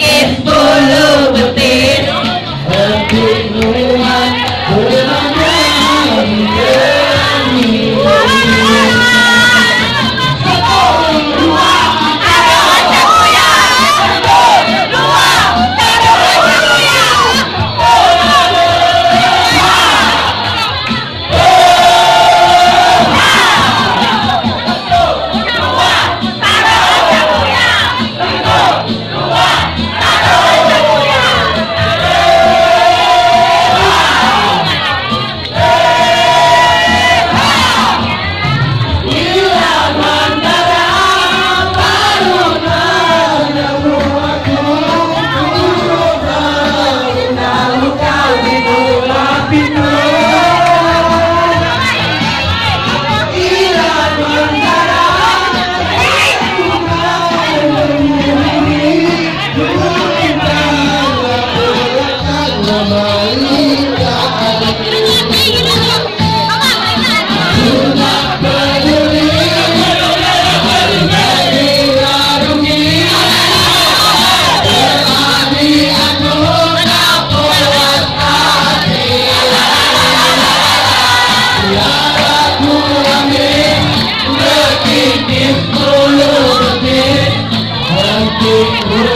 के बोलो Yeah.